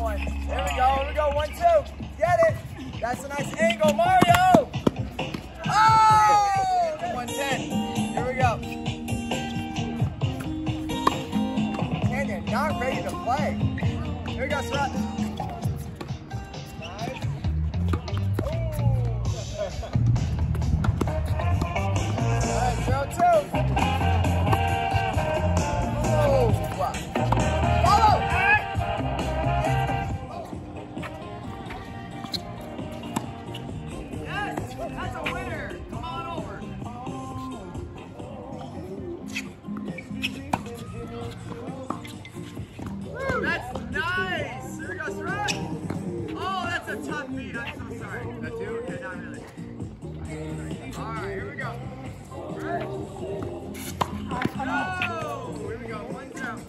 one. There we go. Here we go. One, two. Get it. That's a nice angle, Mario. Oh! 110. Here we go. Canyon, not ready to play. Here we go, Scott. That's nice! Here goes Oh, that's a tough beat. I'm so sorry. That two? Okay, not really. Alright, here we go. Right. No! Here we go. One jump.